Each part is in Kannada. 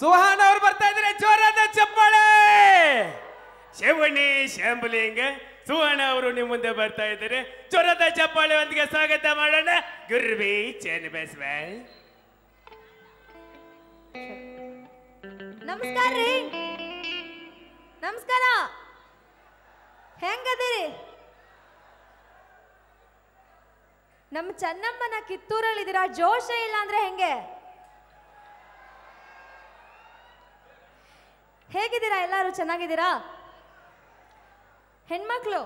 ಸುಹಾನ್ ಅವ್ರು ಬರ್ತಾ ಇದ್ರೆ ಜೋರಾದ ಚಪ್ಪಾಳೆ! ಶಿವಣಿ ಶಾಂಬಲಿಂಗ ಸುವರ್ಣ ಅವರು ನಿಮ್ಮ ಮುಂದೆ ಬರ್ತಾ ಇದ್ದಾರೆ. ಜೋರಾದ ಚಪ್ಪಾಳೆ ಒಂದಿಗೆ ಸ್ವಾಗತ ಮಾಡೋಣ. ಗುರ್ಬಿ ಚೇನ್ ಬೇಸ್ವ. ನಮಸ್ಕಾರ ರೀ. ನಮಸ್ಕಾರ. ಹೆಂಗದಿರಿ? ನಮ್ಮ ಚೆನ್ನಮ್ಮನ ಕಿತ್ತೂರಲ್ಲಿದ್ದೀರಾ? ಜೋಶ ಇಲ್ಲ ಅಂದ್ರೆ ಹೆಂಗೆ? ಹೇಗಿದ್ದೀರಾ? ಎಲ್ಲರೂ ಚೆನ್ನಾಗಿದ್ದೀರಾ? ಹೆಣ್ಮಕ್ಳು,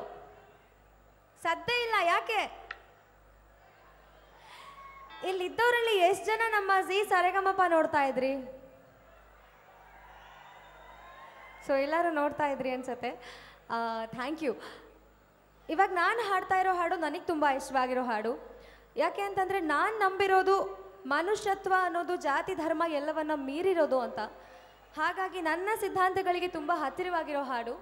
ಸದ್ದೇ ಇಲ್ಲ, ಯಾಕೆ? ಇಲ್ಲಿದ್ದವರಲ್ಲಿ ಎಷ್ಟು ಜನ ನಮ್ಮ ಜಿ ಸರೆಗಮಪ ನೋಡ್ತಾ ಇದ್ರಿ? ಸೊ ಎಲ್ಲರೂ ನೋಡ್ತಾ ಇದ್ರಿ ಅನ್ಸತ್ತೆ. ಥ್ಯಾಂಕ್ ಯು ಇವಾಗ ನಾನು ಹಾಡ್ತಾ ಇರೋ ಹಾಡು ನನಗೆ ತುಂಬ ಇಷ್ಟವಾಗಿರೋ ಹಾಡು. ಯಾಕೆ ಅಂತಂದರೆ ನಾನು ನಂಬಿರೋದು ಮನುಷ್ಯತ್ವ ಅನ್ನೋದು ಜಾತಿ ಧರ್ಮ ಎಲ್ಲವನ್ನ ಮೀರಿರೋದು ಅಂತ. ಹಾಗಾಗಿ ನನ್ನ ಸಿದ್ಧಾಂತಗಳಿಗೆ ತುಂಬ ಹತ್ತಿರವಾಗಿರೋ ಹಾಡು,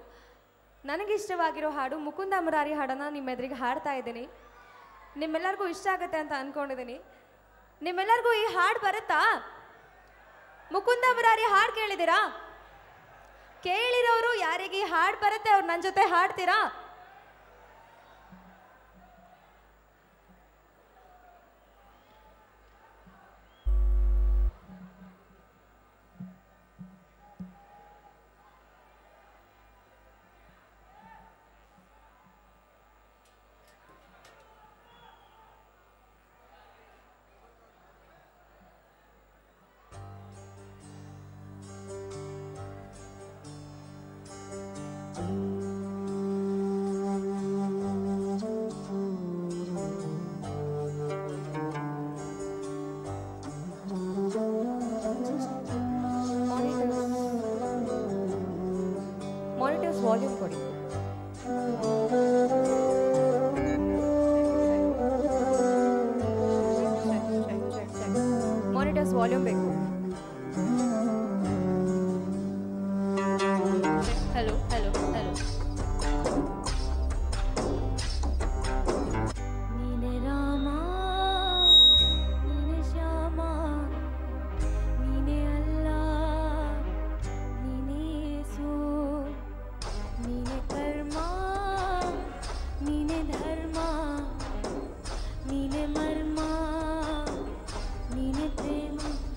ನನಗಿಷ್ಟವಾಗಿರೋ ಹಾಡು, ಮುಕುಂದ ಮುರಾರಿ ಹಾಡನ್ನು ನಿಮ್ಮ ಎದುರಿಗೆ ಹಾಡ್ತಾ ಇದ್ದೀನಿ. ನಿಮ್ಮೆಲ್ಲರಿಗೂ ಇಷ್ಟ ಆಗುತ್ತೆ ಅಂತ ಅಂದ್ಕೊಂಡಿದ್ದೀನಿ ನಿಮ್ಮೆಲ್ಲರಿಗೂ ಈ ಹಾಡು ಬರುತ್ತಾ? ಮುಕುಂದ ಮುರಾರಿ ಹಾಡು ಕೇಳಿದ್ದೀರಾ? ಕೇಳಿರೋರು ಯಾರಿಗೆ ಈ ಹಾಡು ಬರುತ್ತೆ, ಅವ್ರು ನನ್ನ ಜೊತೆ ಹಾಡ್ತೀರಾ? volume 40. ನೀನೆ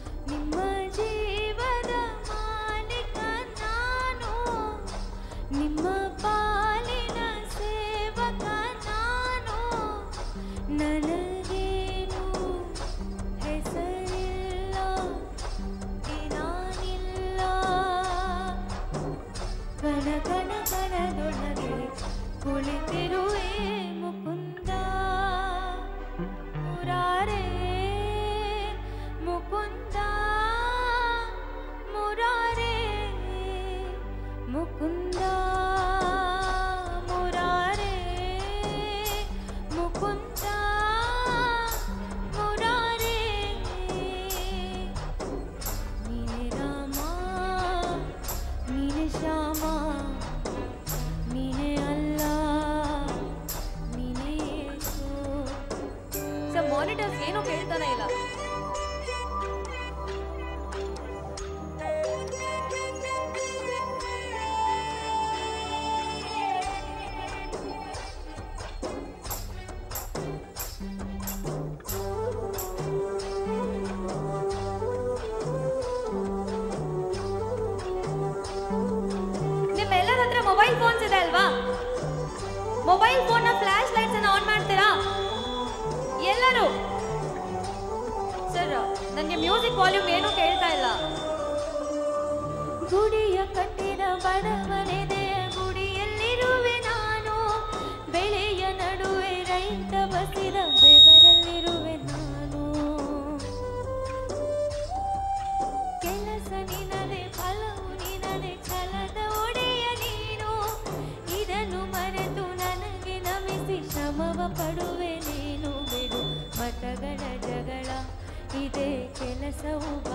ಮಾನಿಟರ್ಸ್ ಏನು ಕೇಳ್ತಾನೆ ಇಲ್ಲ. ನಿಮ್ಮೆಲ್ಲರ ಹತ್ರ ಮೊಬೈಲ್ ಫೋನ್ಸ್ ಇದೆ ಅಲ್ವಾ? ಮೊಬೈಲ್ ಫೋನ್ನ ನನಗೆ ಮ್ಯೂಸಿಕ್ ವಾಲ್ಯೂಮ್ ಏನು ಕೇಳ್ತಾ ಇಲ್ಲ. ಗುಡಿಯ ಕಟ್ಟಿದ ಬಡವನೆದೆ, ಗುಡಿಯಲ್ಲಿರುವೆ ನಾನು. ಬೆಳೆಯ ನಡುವೆ ರೈತ ಬಸಿದ ಬೆವರಲ್ಲಿರುವೆ ನಾನು. ಕೆಲಸ ನಿನದೆ, ಫಲವು ನಿನದೆ, ಛಲದ ಒಡೆಯ ನೀನು. ಇದನ್ನು ಮರೆತು ನನಗೆ ನಮಿಸಿ ಶ್ರಮವ ಪಡುವೆ 在无。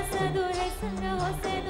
Hasad resn hasad